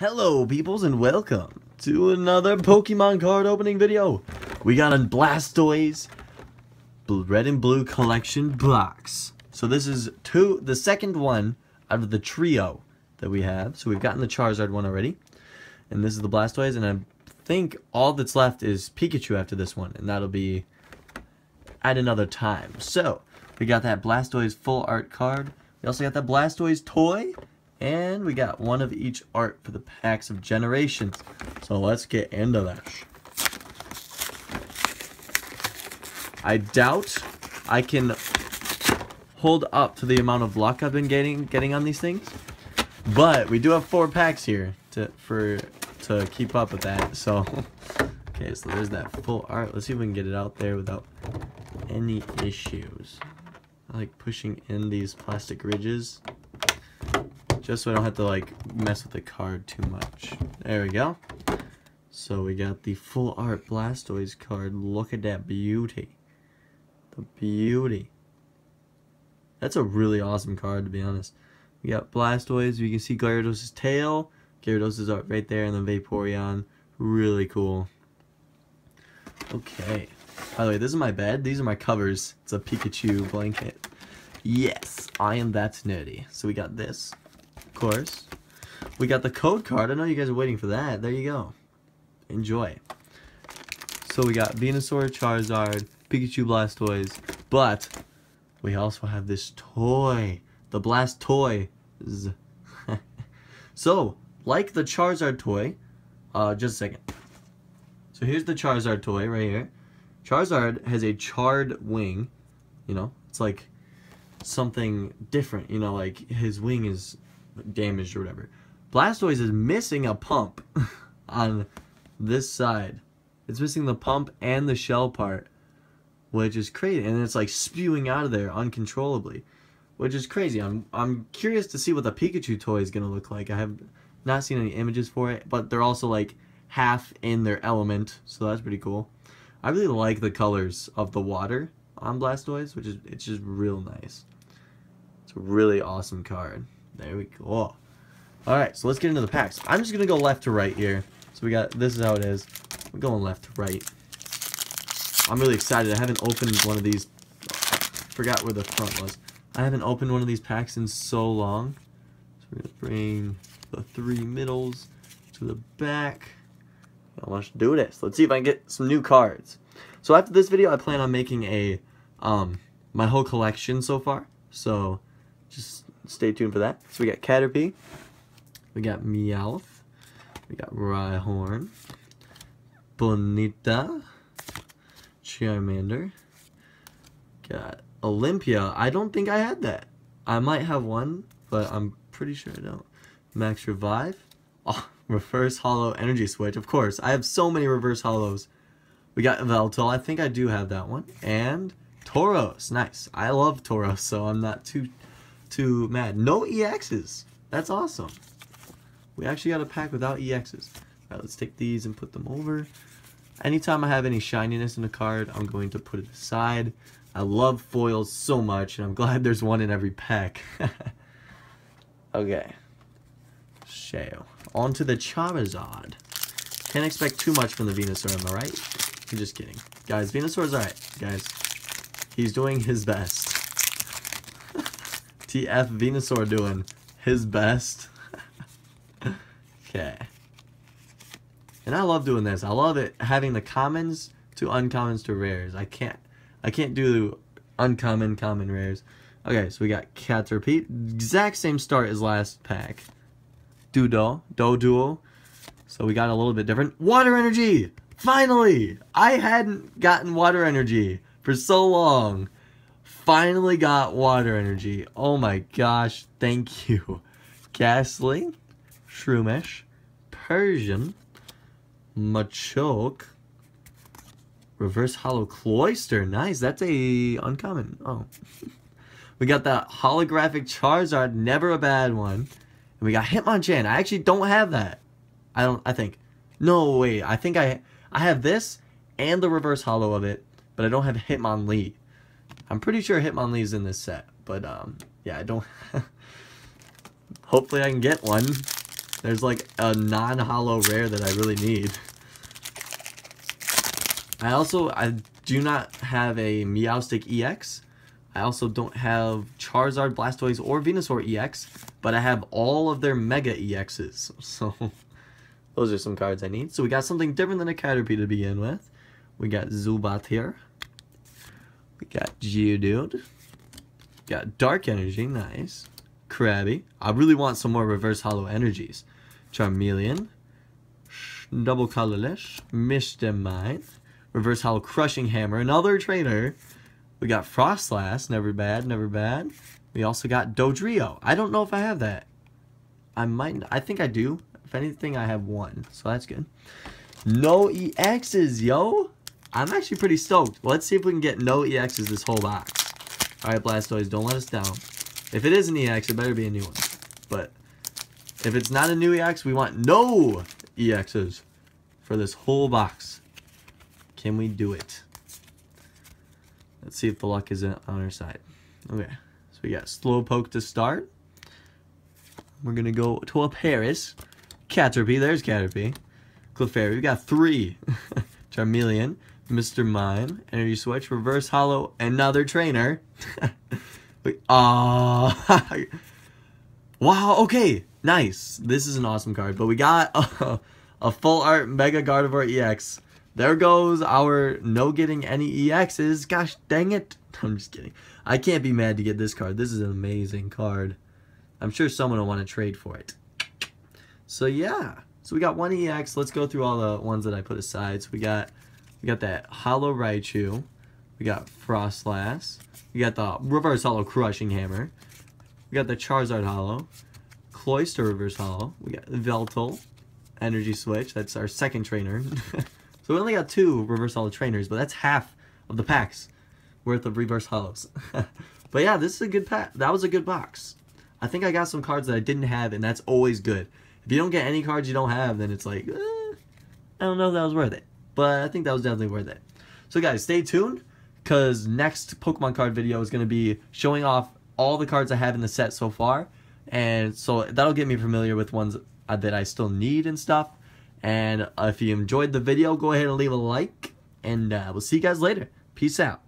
Hello peoples and welcome to another Pokemon card opening video. We got a Blastoise red and blue collection box. So this is two, the second one out of the trio that we have. So we've gotten the Charizard one already. And this is the Blastoise and I think all that's left is Pikachu after this one. And that'll be at another time. So we got that Blastoise full art card. We also got that Blastoise toy. And we got one of each art for the packs of generations. So let's get into that. I doubt I can hold up to the amount of luck I've been getting getting on these things. But we do have four packs here to for to keep up with that. So okay, so there's that full art. Let's see if we can get it out there without any issues. I like pushing in these plastic ridges just so I don't have to like mess with the card too much. There we go. So we got the full art Blastoise card. Look at that beauty. The beauty. That's a really awesome card to be honest. We got Blastoise. You can see Gyarados' tail. Gyarados' art right there and the Vaporeon. Really cool. Okay. By the way, this is my bed. These are my covers. It's a Pikachu blanket. Yes, I am that nerdy. So we got this course. We got the code card. I know you guys are waiting for that. There you go. Enjoy. So we got Venusaur, Charizard, Pikachu Blastoise, but we also have this toy. The Blast Blastoise. so, like the Charizard toy, uh, just a second. So here's the Charizard toy right here. Charizard has a charred wing. You know, it's like something different. You know, like his wing is damaged or whatever. Blastoise is missing a pump on this side. It's missing the pump and the shell part, which is crazy. And it's like spewing out of there uncontrollably, which is crazy. I'm I'm curious to see what the Pikachu toy is gonna look like. I have not seen any images for it, but they're also like half in their element, so that's pretty cool. I really like the colors of the water on Blastoise, which is it's just real nice. It's a really awesome card. There we go. Alright, so let's get into the packs. I'm just going to go left to right here. So we got, this is how it is. We're going left to right. I'm really excited. I haven't opened one of these. I forgot where the front was. I haven't opened one of these packs in so long. So we're going to bring the three middles to the back. Let's do this. Let's see if I can get some new cards. So after this video, I plan on making a, um, my whole collection so far. So just stay tuned for that. So we got Caterpie, we got Meowth, we got Rhyhorn, Ponyta, Charmander, got Olympia. I don't think I had that. I might have one, but I'm pretty sure I don't. Max Revive. Oh, reverse holo energy switch. Of course, I have so many reverse holos. We got Yveltal. I think I do have that one. And Tauros. Nice. I love Tauros, so I'm not too too mad. No EXs. That's awesome. We actually got a pack without EXs. Alright, let's take these and put them over. Anytime I have any shininess in a card, I'm going to put it aside. I love foils so much, and I'm glad there's one in every pack. okay. Shale. On to the Charizard. Can't expect too much from the Venusaur, am I right? I'm just kidding. Guys, Venusaur's alright, guys. He's doing his best. TF Venusaur doing his best. okay. And I love doing this. I love it having the commons to uncommons to rares. I can't I can't do uncommon common rares. Okay, so we got Cat's Repeat. Exact same start as last pack. Dudo, Doduo. So we got a little bit different. Water energy! Finally! I hadn't gotten water energy for so long finally got water energy. Oh my gosh, thank you. Gastly, Shroomish, Persian, Machoke, Reverse Holo Cloyster. Nice, that's a uncommon. Oh. we got that holographic Charizard, never a bad one. And we got Hitmonchan. I actually don't have that. I don't, I think. No, wait, I think I, I have this and the reverse holo of it, but I don't have Hitmonlee. I'm pretty sure Hitmonlee's in this set, but um, yeah, I don't. Hopefully, I can get one. There's like a non-holo rare that I really need. I also, I do not have a Meowstic EX. I also don't have Charizard, Blastoise, or Venusaur EX, but I have all of their Mega EXs. So, those are some cards I need. So we got something different than a Caterpie to begin with. We got Zubat here. We got Geodude. Got Dark Energy, nice. Krabby. I really want some more Reverse Holo Energies. Charmeleon. Double Colorless. Mr. Mime. Reverse Holo Crushing Hammer. Another trainer. We got Froslass. Never bad, never bad. We also got Dodrio. I don't know if I have that. I might. I think I do. If anything, I have one. So that's good. No EXs, yo. I'm actually pretty stoked. Let's see if we can get no EXs this whole box. Alright, Blastoise, don't let us down. If it is an EX, it better be a new one. But if it's not a new EX, we want no EXs for this whole box. Can we do it? Let's see if the luck is on our side. Okay, so we got Slowpoke to start. We're going to go to a Paris. Caterpie, there's Caterpie. Clefairy, we got three. Charmeleon, Mr. Mime, Energy Switch, Reverse Holo, another trainer. Ah, uh, wow, okay, nice. This is an awesome card, but we got a, a full art Mega Gardevoir EX. There goes our no getting any EXs. Gosh dang it. I'm just kidding. I can't be mad to get this card. This is an amazing card. I'm sure someone will want to trade for it. So yeah. So we got one EX. Let's go through all the ones that I put aside. So we got we got that Holo Raichu. We got Froslass. We got the Reverse Holo Crushing Hammer. We got the Charizard Holo. Cloyster Reverse Holo. We got Yveltal. Energy Switch. That's our second trainer. so we only got two Reverse Holo trainers, but that's half of the packs worth of Reverse Holos. but yeah, this is a good pack. That was a good box. I think I got some cards that I didn't have, and that's always good. If you don't get any cards you don't have, then it's like, eh, I don't know if that was worth it but I think that was definitely worth it. So guys, stay tuned because next Pokemon card video is going to be showing off all the cards I have in the set so far. And so that'll get me familiar with ones uh, that I still need and stuff. And if you enjoyed the video, go ahead and leave a like. And uh, we'll see you guys later. Peace out.